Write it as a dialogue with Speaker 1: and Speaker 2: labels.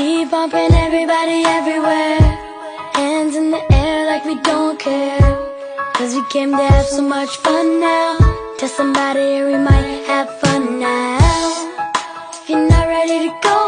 Speaker 1: Be bumping everybody everywhere. Hands in the air like we don't care. Cause we came to have so much fun now. Tell somebody we might have fun now. If you're not ready to go